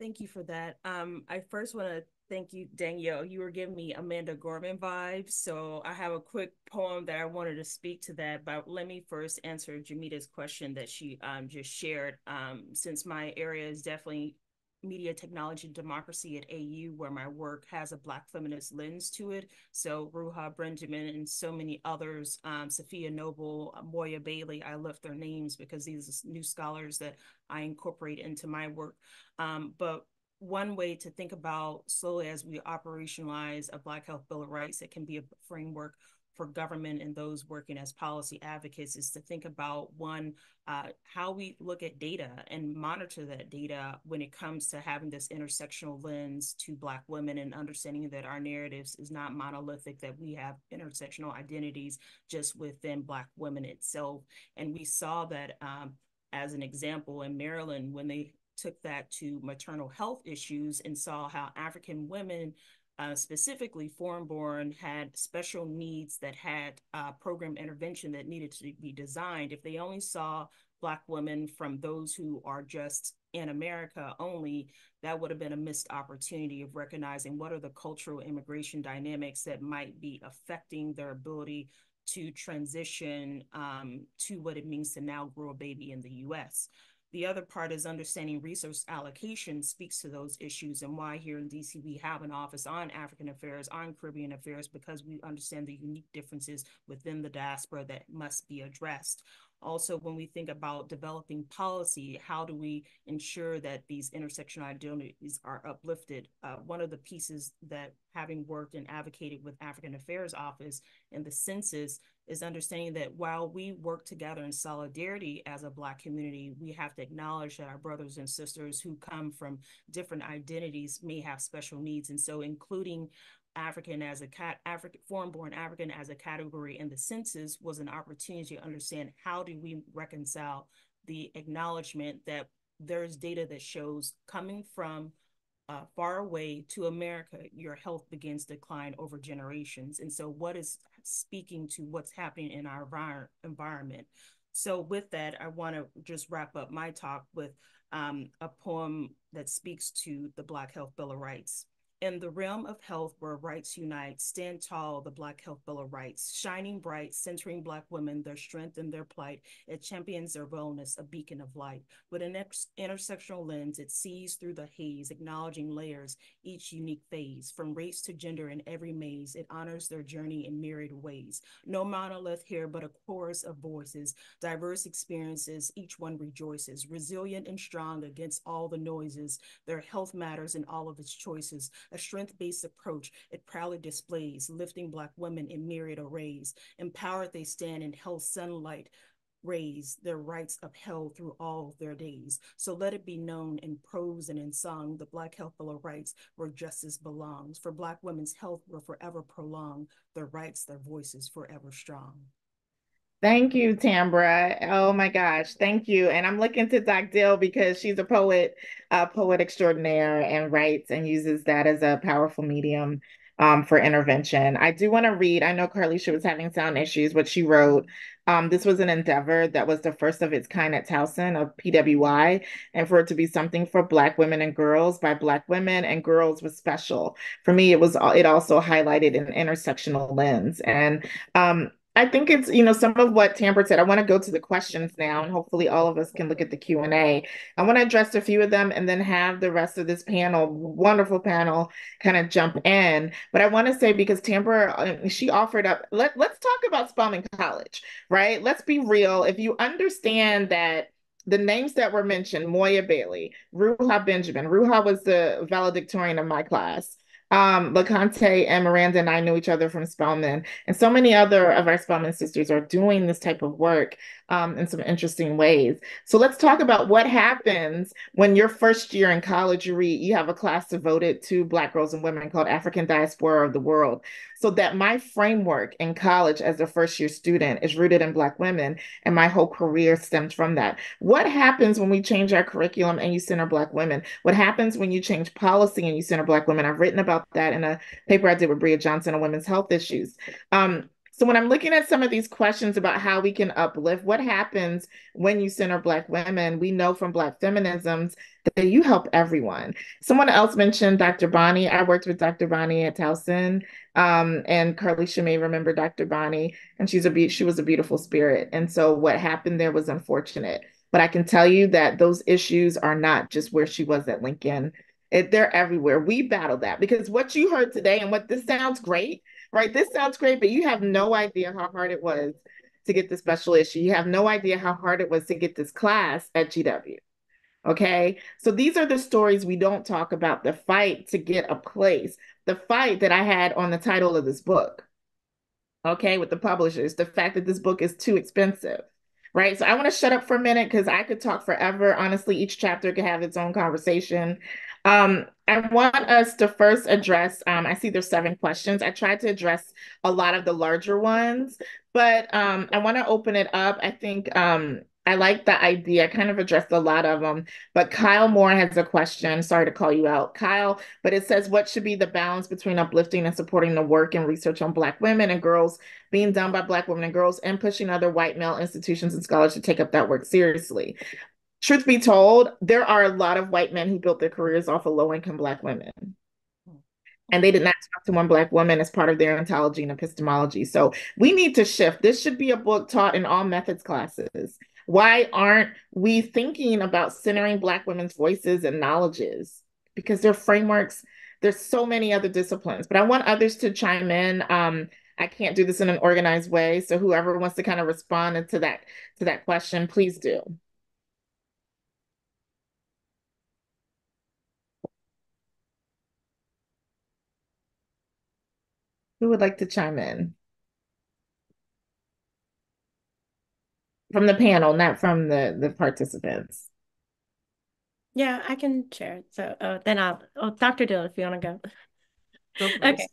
Thank you for that. Um, I first want to thank you, Danielle. You were giving me Amanda Gorman vibes. So I have a quick poem that I wanted to speak to that, but let me first answer Jameta's question that she um, just shared. Um, since my area is definitely media technology and democracy at AU, where my work has a Black feminist lens to it. So Ruha Benjamin and so many others, um, Safiya Noble, Moya Bailey, I left their names because these are new scholars that I incorporate into my work. Um, but one way to think about slowly as we operationalize a Black Health Bill of Rights, it can be a framework for government and those working as policy advocates is to think about one, uh, how we look at data and monitor that data when it comes to having this intersectional lens to Black women and understanding that our narratives is not monolithic, that we have intersectional identities just within Black women itself. And we saw that um, as an example in Maryland when they took that to maternal health issues and saw how African women uh, specifically foreign born had special needs that had uh, program intervention that needed to be designed, if they only saw Black women from those who are just in America only, that would have been a missed opportunity of recognizing what are the cultural immigration dynamics that might be affecting their ability to transition um, to what it means to now grow a baby in the US. The other part is understanding resource allocation speaks to those issues and why here in DC we have an office on African affairs, on Caribbean affairs, because we understand the unique differences within the diaspora that must be addressed. Also, when we think about developing policy, how do we ensure that these intersectional identities are uplifted? Uh, one of the pieces that having worked and advocated with African Affairs Office and the census is understanding that while we work together in solidarity as a Black community, we have to acknowledge that our brothers and sisters who come from different identities may have special needs. And so including African as a cat, African foreign-born African as a category in the census was an opportunity to understand how do we reconcile the acknowledgement that there's data that shows coming from uh, far away to America, your health begins to decline over generations. And so, what is speaking to what's happening in our envir- environment? So, with that, I want to just wrap up my talk with um, a poem that speaks to the Black Health Bill of Rights. In the realm of health where rights unite, stand tall, the Black Health Bill of Rights, shining bright, centering Black women, their strength and their plight. It champions their wellness, a beacon of light. With an ex- intersectional lens, it sees through the haze, acknowledging layers, each unique phase. From race to gender in every maze, it honors their journey in myriad ways. No monolith here, but a chorus of voices, diverse experiences, each one rejoices. Resilient and strong against all the noises, their health matters in all of its choices a strength-based approach it proudly displays, lifting Black women in myriad arrays. Empowered they stand in health sunlight, raise their rights upheld through all their days. So let it be known in prose and in song, the Black Health Bill of Rights where justice belongs. For Black women's health will forever prolong, their rights, their voices forever strong. Thank you, Tambra. Oh my gosh, thank you. And I'm looking to Doc Dill because she's a poet, a poet extraordinaire, and writes and uses that as a powerful medium um, for intervention. I do want to read. I know Carlysha was having sound issues, but she wrote. Um, this was an endeavor that was the first of its kind at Towson of PWI, and for it to be something for Black women and girls by Black women and girls was special. For me, it was. It also highlighted an intersectional lens, and um, I think it's, you know, some of what Tambra said. I want to go to the questions now, and hopefully all of us can look at the Q&A. I want to address a few of them and then have the rest of this panel, wonderful panel, kind of jump in. But I want to say, because Tambra, uh, she offered up, let, let's talk about Spelman College, right? Let's be real. If you understand that the names that were mentioned, Moya Bailey, Ruha Benjamin, Ruha was the valedictorian of my class um, LeConté and Maranda and I knew each other from Spelman, and so many other of our Spelman sisters are doing this type of work um, in some interesting ways. So let's talk about what happens when your first year in college, you read, you have a class devoted to Black girls and women called African Diaspora of the World. So that my framework in college as a first year student is rooted in Black women, and my whole career stems from that. What happens when we change our curriculum and you center Black women? What happens when you change policy and you center Black women? I've written about that in a paper I did with Bria Johnson on women's health issues. Um, so when I'm looking at some of these questions about how we can uplift, what happens when you center Black women, we know from Black feminisms that you help everyone. Someone else mentioned Dr. Bonnie. I worked with Dr. Bonnie at Towson, um, and Carlysha may remember Dr. Bonnie, and she's a be- she was a beautiful spirit. And so what happened there was unfortunate. But I can tell you that those issues are not just where she was at Lincoln. It, they're everywhere. We battle that because what you heard today and what this sounds great right? This sounds great, but you have no idea how hard it was to get the special issue. You have no idea how hard it was to get this class at GW. Okay. So these are the stories we don't talk about the fight to get a place, the fight that I had on the title of this book. Okay. With the publishers, the fact that this book is too expensive. Right. So I want to shut up for a minute because I could talk forever. Honestly, each chapter could have its own conversation. Um, I want us to first address, um, I see there's seven questions. I tried to address a lot of the larger ones, but um, I want to open it up. I think um, I like the idea. I kind of addressed a lot of them, but Kyle Moore has a question. Sorry to call you out, Kyle, but it says, what should be the balance between uplifting and supporting the work and research on Black women and girls being done by Black women and girls and pushing other white male institutions and scholars to take up that work seriously? Truth be told, there are a lot of white men who built their careers off of low income Black women and they did not talk to one black woman as part of their ontology and epistemology. So we need to shift. This should be a book taught in all methods classes. Why aren't we thinking about centering Black women's voices and knowledges? Because their frameworks, there's so many other disciplines, but I want others to chime in. Um, I can't do this in an organized way. So whoever wants to kind of respond to that to that question, please do. Who would like to chime in? from the panel, not from the the participants. Yeah, I can share. So uh, then I'll, oh, Dr. Dill, if you want to go. go okay.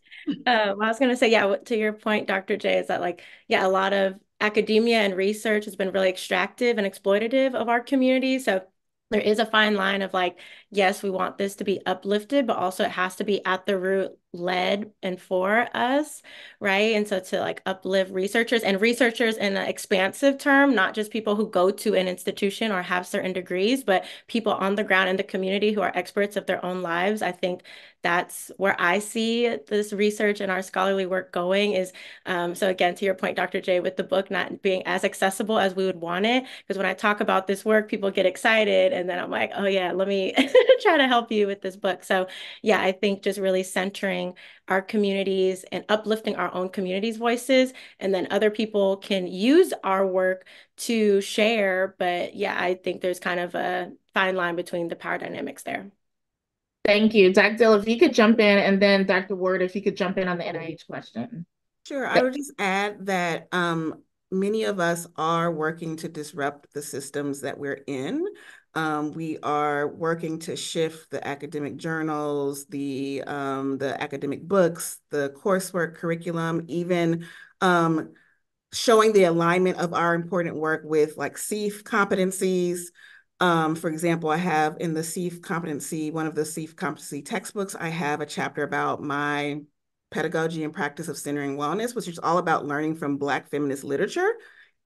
Uh, well, I was going to say, yeah, to your point, Dr. J, is that like, yeah, a lot of academia and research has been really extractive and exploitative of our community. So there is a fine line of like, yes, we want this to be uplifted, but also it has to be at the root led and for us, right? And so to like uplift researchers and researchers in an expansive term, not just people who go to an institution or have certain degrees, but people on the ground in the community who are experts of their own lives. I think that's where I see this research and our scholarly work going is, um, so again, to your point, Dr. J, with the book not being as accessible as we would want it, because when I talk about this work, people get excited and then I'm like, oh yeah, let me try to help you with this book. So yeah, I think just really centering our communities and uplifting our own communities' voices. And then other people can use our work to share. But yeah, I think there's kind of a fine line between the power dynamics there. Thank you. Dr. Dill, if you could jump in, and then Dr. Ward, if you could jump in on the NIH question. Sure. I would just add that um, many of us are working to disrupt the systems that we're in. Um, we are working to shift the academic journals, the um, the academic books, the coursework curriculum, even um, showing the alignment of our important work with like CEPH competencies. Um, for example, I have in the CEPH competency, one of the CEPH competency textbooks, I have a chapter about my pedagogy and practice of centering wellness, which is all about learning from Black feminist literature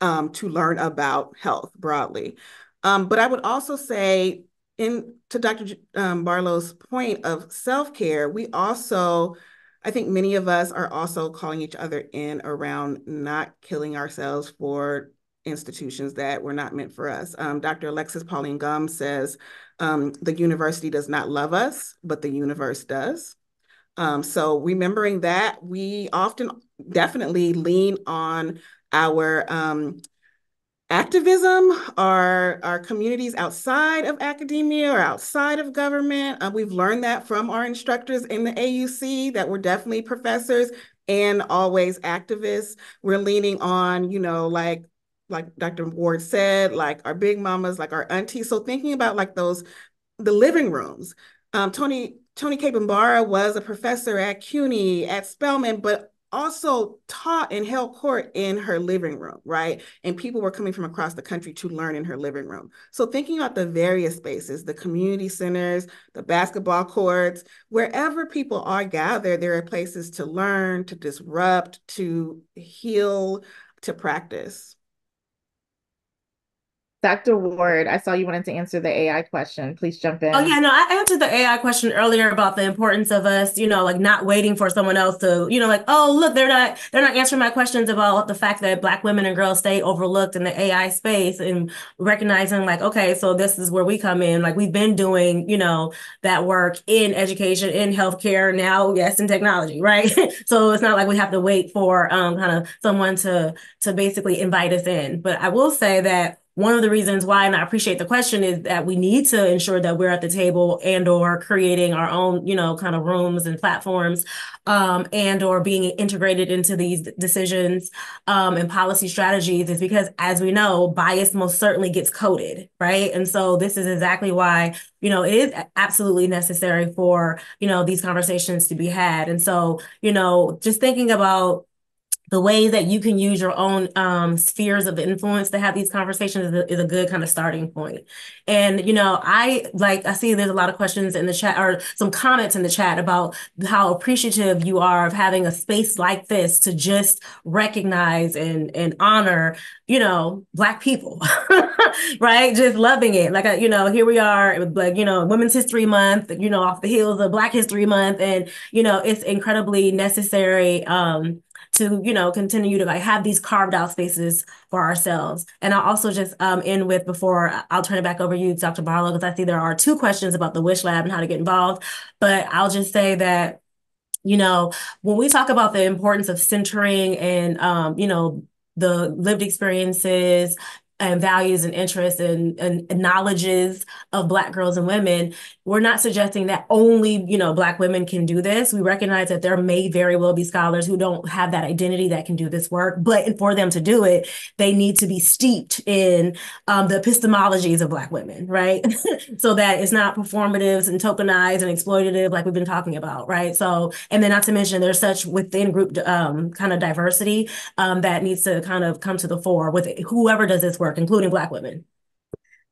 um, to learn about health broadly. Um, but I would also say, in to Dr. Um, Barlow's point of self-care, we also, I think many of us are also calling each other in around not killing ourselves for institutions that were not meant for us. Um, Dr. Alexis Pauline Gumbs says, um, the university does not love us, but the universe does. Um, so remembering that, we often definitely lean on our um, activism, our, our communities outside of academia or outside of government. Uh, we've learned that from our instructors in the AUC that we're definitely professors and always activists. We're leaning on, you know, like like Dr. Ward said, like our big mamas, like our aunties. So thinking about like those, the living rooms. Um, Tony Toni Cade-Bambara was a professor at CUNY, at Spelman, but also taught and held court in her living room, right? And people were coming from across the country to learn in her living room. So thinking about the various spaces, the community centers, the basketball courts, wherever people are gathered, there are places to learn, to disrupt, to heal, to practice. Dr. Ward, I saw you wanted to answer the AI question. Please jump in. Oh, yeah, no, I answered the AI question earlier about the importance of us, you know, like not waiting for someone else to, you know, like, oh, look, they're not they're not answering my questions about the fact that black women and girls stay overlooked in the AI space and recognizing like, okay, so this is where we come in. Like we've been doing, you know, that work in education, in healthcare, now, yes, in technology, right? so it's not like we have to wait for um kind of someone to to basically invite us in. But I will say that one of the reasons why, and I appreciate the question, is that we need to ensure that we're at the table and or creating our own, you know, kind of rooms and platforms, um, and or being integrated into these decisions um, and policy strategies is because, as we know, bias most certainly gets coded, right? And so this is exactly why, you know, it is absolutely necessary for, you know, these conversations to be had. And so, you know, just thinking about the ways that you can use your own um, spheres of influence to have these conversations is a, is a, good kind of starting point. And, you know, I like, I see there's a lot of questions in the chat or some comments in the chat about how appreciative you are of having a space like this to just recognize and, and honor, you know, Black people, right? Just loving it. Like, uh, you know, here we are, like, you know, Women's History Month, you know, off the heels of Black History Month. And, you know, it's incredibly necessary. Um, to you know continue to like have these carved out spaces for ourselves. And i'll also just um end with before i'll turn it back over to you dr barlow because i see there are two questions about the wish lab and how to get involved. But i'll just say that you know when we talk about the importance of centering and um you know the lived experiences and values and interests and, and knowledges of black girls and women we're not suggesting that only you know black women can do this. We recognize that there may very well be scholars who don't have that identity that can do this work but for them to do it they need to be steeped in um, the epistemologies of black women right? So that it's not performative and tokenized and exploitative like we've been talking about right? So and then not to mention there's such within group um, kind of diversity um, that needs to kind of come to the fore with whoever does this work including black women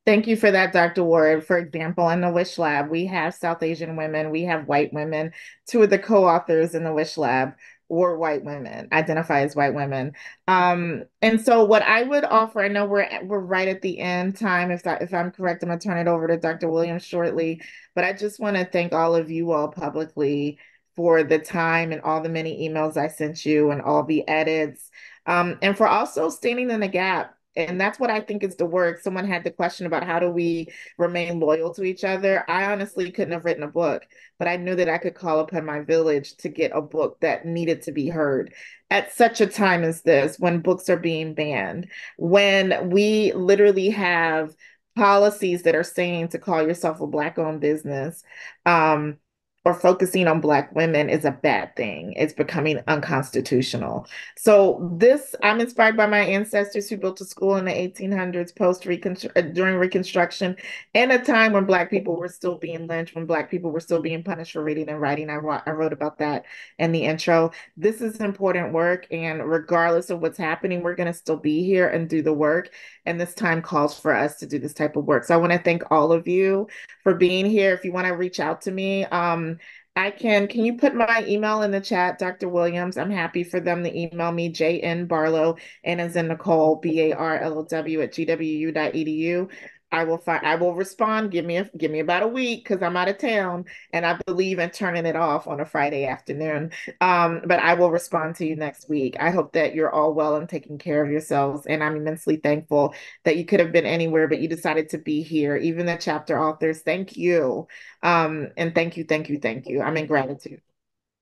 Thank you for that, Dr. Ward. For example, in the Wish Lab, we have South Asian women, we have white women. Two of the co-authors in the Wish Lab were white women, identify as white women. Um, and so what I would offer, I know we're we're right at the end time. If that if I'm correct, I'm gonna turn it over to Dr. Williams shortly. But I just want to thank all of you all publicly for the time and all the many emails I sent you and all the edits. Um, and for also standing in the gap and that's what I think is the work. Someone had the question about how do we remain loyal to each other. I honestly couldn't have written a book, but I knew that I could call upon my village to get a book that needed to be heard at such a time as this when books are being banned, when we literally have policies that are saying to call yourself a black owned business. Um, or focusing on Black women is a bad thing. It's becoming unconstitutional. So this, I'm inspired by my ancestors who built a school in the 1800s, post reconstruction, uh, during Reconstruction, and a time when Black people were still being lynched, when Black people were still being punished for reading and writing. I wrote, I wrote about that in the intro. This is important work, and regardless of what's happening, we're going to still be here and do the work. And this time calls for us to do this type of work. So I want to thank all of you for being here. If you want to reach out to me, um, I can, can you put my email in the chat, Dr. Williams? I'm happy for them to email me, JN Barlow, and as in Nicole, B A R L O W at gwu.edu. I will find I will respond. Give me a give me about a week because I'm out of town and I believe in turning it off on a Friday afternoon. Um, but I will respond to you next week. I hope that you're all well and taking care of yourselves. And I'm immensely thankful that you could have been anywhere, but you decided to be here. Even the chapter authors, thank you. Um, and thank you, thank you, thank you. I'm in gratitude.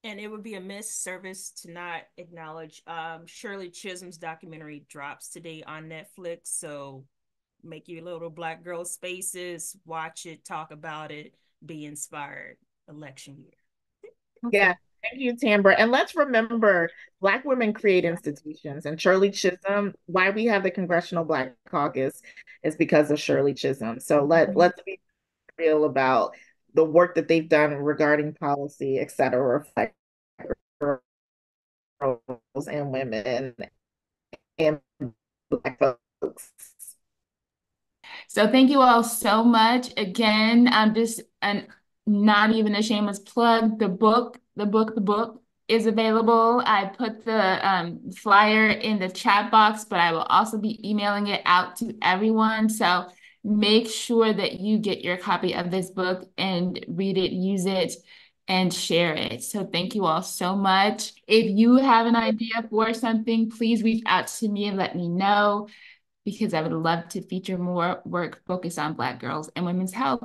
And it would be a misservice to not acknowledge um, Shirley Chisholm's documentary drops today on Netflix. So make your little black girl spaces, watch it, talk about it, be inspired election year. Yeah. Thank you, Tambra. And let's remember Black women create institutions. And Shirley Chisholm, why we have the Congressional Black Caucus is because of Shirley Chisholm. So let, mm-hmm. let's be real about the work that they've done regarding policy, et cetera, reflect girls and women and Black folks so thank you all so much. Again, I'm just and not even a shameless plug. The book, the book, the book is available. I put the um, flyer in the chat box, but I will also be emailing it out to everyone. So make sure that you get your copy of this book and read it, use it, and share it. So thank you all so much. If you have an idea for something, please reach out to me and let me know because I would love to feature more work focused on Black girls and women's health.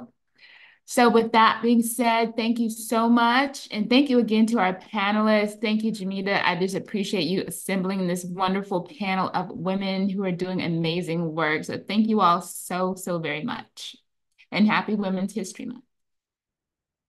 So with that being said, thank you so much. And thank you again to our panelists. Thank you, Jameta. I just appreciate you assembling this wonderful panel of women who are doing amazing work. So thank you all so, so very much. And happy Women's History Month.